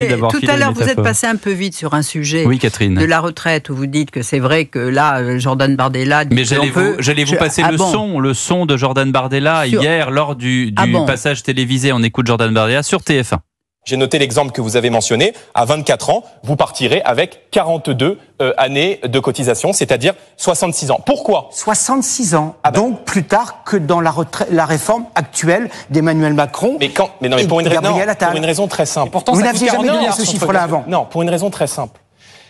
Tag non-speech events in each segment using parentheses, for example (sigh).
Tout à l'heure, vous êtes passé un peu vite sur un sujet oui, Catherine. de la retraite où vous dites que c'est vrai que là, euh, Jordan Bardella. Mais j'allais vous, j'allais vous passer ah le son, le son de Jordan Bardella hier lors du, Ah bon passage télévisé. On écoute Jordan Bardella sur TF1. J'ai noté l'exemple que vous avez mentionné. À 24 ans, vous partirez avec 42 euh, années de cotisation, c'est-à-dire 66 ans. Pourquoi? 66 ans. Ah ben- Donc plus tard que dans la, réforme actuelle d'Emmanuel Macron. mais, quand, mais non, mais pour une, raison, non, pour une raison très simple. pourtant, Vous n'aviez jamais 40 donné ce chiffre-là avant. Non, pour une raison très simple.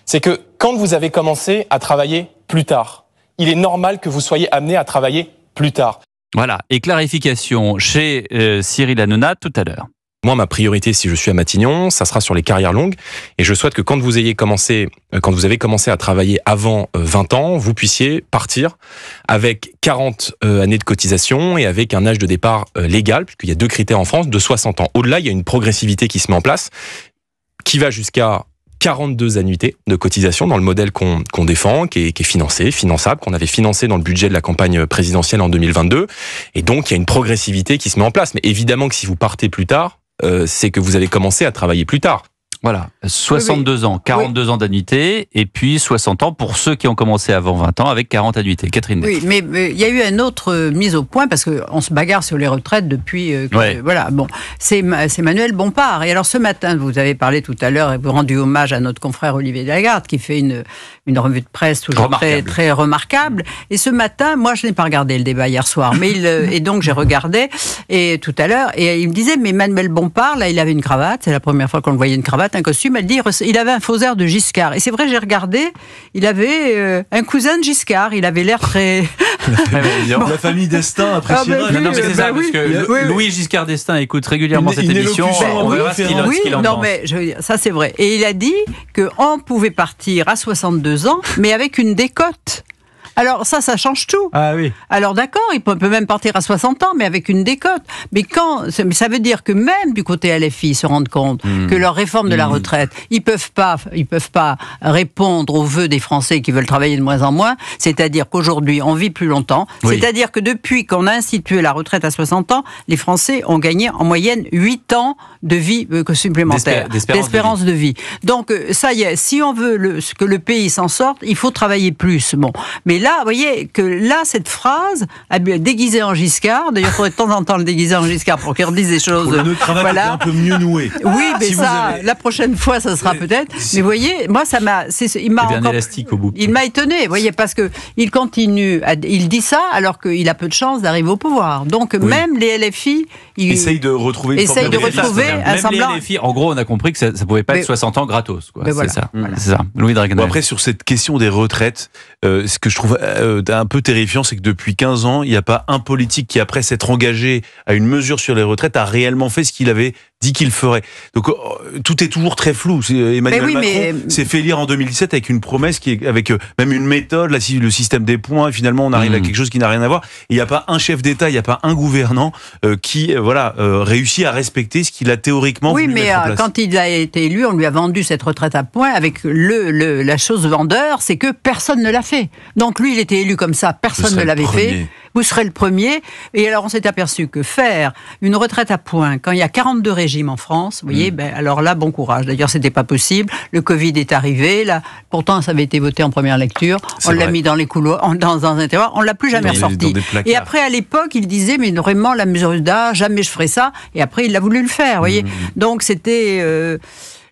C'est que quand vous avez commencé à travailler plus tard, il est normal que vous soyez amené à travailler plus tard. Voilà. Et clarification chez euh, Cyril Hanouna tout à l'heure. Moi, ma priorité, si je suis à Matignon, ça sera sur les carrières longues. Et je souhaite que quand vous ayez commencé, euh, quand vous avez commencé à travailler avant euh, 20 ans, vous puissiez partir avec 40 euh, années de cotisation et avec un âge de départ euh, légal, puisqu'il y a deux critères en France, de 60 ans. Au-delà, il y a une progressivité qui se met en place, qui va jusqu'à 42 annuités de cotisation dans le modèle qu'on défend, qui est, qui est financé, finançable, qu'on avait financé dans le budget de la campagne présidentielle en 2022. Et donc, il y a une progressivité qui se met en place. Mais évidemment que si vous partez plus tard, euh, c'est que vous avez commencé à travailler plus tard. Voilà. 62 ans, 42 ans d'annuité, et puis 60 ans pour ceux qui ont commencé avant 20 ans avec 40 annuités. Catherine. Oui, mais il y a eu une autre euh, mise au point parce qu'on se bagarre sur les retraites depuis. euh, que- Ouais. Voilà, bon, c'est Ma- c'est Manuel Bompard. Et alors ce matin, vous avez parlé tout à l'heure et vous rendu hommage à notre confrère Olivier Delagarde qui fait une, une revue de presse toujours très, Remarquable. très remarquable. Et ce matin, moi je n'ai pas regardé le débat hier soir, mais il, euh, et donc j'ai regardé et tout à l'heure et il me disait mais Manuel Bompard là il avait une cravate, c'est la première fois qu'on le voyait une cravate, un costume. Elle dit il avait un faux air de Giscard. Et c'est vrai, j'ai regardé, il avait euh, un cousin de Giscard. Il avait l'air très (laughs) La famille d'Estaing après Ah, Chirac. bah, Non, non, mais c'est bah ça, oui. parce que Oui, oui. Louis Giscard d'Estaing écoute régulièrement Une- cette une émission. On oui, verra ce qu'il en, oui, en non pense. mais je veux dire, ça c'est vrai. Et il a dit que on pouvait partir à 62 ans, mais avec une décote. Alors ça, ça change tout. Ah oui. Alors d'accord, il peut, peut même partir à 60 ans, mais avec une décote. Mais quand, ça- mais ça veut dire que même du côté LFI se rendent compte Hmm. que leur réforme de la retraite, ils peuvent pas, ils peuvent pas répondre aux vœux des Français qui veulent travailler de moins en moins. C'est-à-dire qu'aujourd'hui, on vit plus longtemps. Oui. C'est-à-dire que depuis qu'on a institué la retraite à 60 ans, les Français ont gagné en moyenne 8 ans de vie euh, supplémentaire, D'espé- d'espérance de vie. Donc euh, ça y est, si on veut le, que le pays s'en sorte, il faut travailler plus. Bon, mais là, vous voyez que là, cette phrase, déguisée en Giscard, d'ailleurs, il faudrait de temps en temps le déguiser en Giscard pour qu'il redise des choses. Pour le nœud de cravate était un peu mieux noué. Oui, mais Si ça, avez- la prochaine fois, ça sera peut-être. Mais vous voyez, moi, ça m'a, c'est- il m'a C'est bien encore. élastique au bout. Il m'a étonné, vous voyez, parce que il continue, à- il dit ça alors qu'il a peu de chance d'arriver au pouvoir. Donc même les LFI, ils, Essaye de retrouver une de retrouver un Même semblant. les filles, en gros, on a compris que ça, ça pouvait pas Mais- être 60 ans gratos. C'est voilà, ça. voilà. C'est ça. Louis Dragnel. Bon, après, sur cette question des retraites, euh, ce que je trouve euh, un peu terrifiant, c'est que depuis 15 ans, il n'y a pas un politique qui, après s'être engagé à une mesure sur les retraites, a réellement fait ce qu'il avait dit qu'il ferait. Donc, euh, tout est toujours très flou. Euh, Emmanuel oui, Macron mais- s'est fait lire en 2017 avec une promesse qui est, avec euh, même une méthode, là, si le système des points, et finalement, on arrive à Mhm. quelque chose qui n'a rien à voir. Il n'y a pas un chef d'État, il n'y a pas un gouvernant euh, qui, euh, voilà, euh, réussit à respecter ce qu'il a théoriquement Oui, voulu mais mettre en euh, place. quand il a été élu, on lui a vendu cette retraite à point avec le, le- la chose vendeur, c'est que personne ne l'a fait. Donc lui, il était élu comme ça, personne ne l'avait fait. Vous serez le premier. Et alors on s'est aperçu que faire une retraite à point quand il y a 42 régimes en France, vous Mm. voyez, ben, alors là, bon courage. D'ailleurs, c'était pas possible. Le Covid est arrivé. Là, pourtant, ça avait été voté en première lecture. On l'a mis dans les couloirs, dans, dans un tiroir. On l'a plus jamais ressorti. Et après, à l'époque, il disait, mais vraiment, la mesure d'âge, jamais je ferai ça. Et après, il a voulu le faire, vous voyez. Mmh. Donc, c'était euh,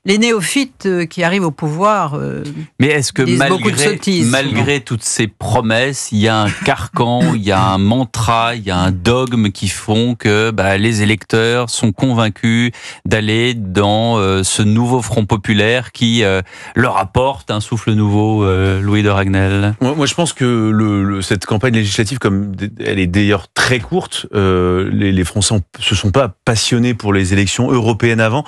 les néophytes euh, qui arrivent au pouvoir. euh, Mais est-ce que disent beaucoup de malgré, sottises, malgré toutes ces promesses, il y a un carcan, il y a un mantra, il y a un dogme qui font que bah, les électeurs sont convaincus d'aller dans euh, ce nouveau front populaire qui euh, leur apporte un souffle nouveau, euh, Louis de Ragnel? Moi, moi, je pense que le, le- cette campagne législative, comme elle est d'ailleurs très courte, euh, les, les Français ont- se sont pas passionnés pour les élections européennes avant,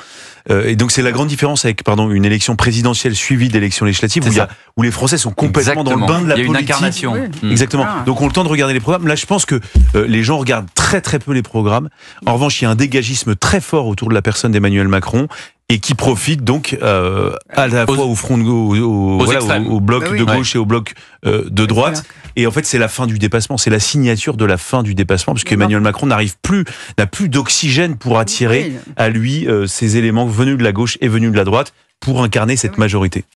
Euh, et donc c'est la grande différence avec pardon une élection présidentielle suivie d'élections législatives où, il y a- ça. où les Français sont complètement dans le bain de la il y a une politique. incarnation. Oui. Mm. Exactement. Ah. Donc on a le temps de regarder les programmes. Là, je pense que euh, les gens regardent très très peu les programmes. En revanche, il y a un dégagisme très fort autour de la personne d'Emmanuel Macron. Et qui profite donc euh, à la Aux- fois au front de au, au- aux voilà, extrêmes. au, au bloc Bah oui. de gauche et au bloc euh, de droite. Et en fait, c'est la fin du dépassement, c'est la signature de la fin du dépassement, puisque. Emmanuel Macron n'arrive plus, n'a plus d'oxygène pour attirer à lui euh, ces éléments venus de la gauche et venus de la droite pour incarner cette majorité.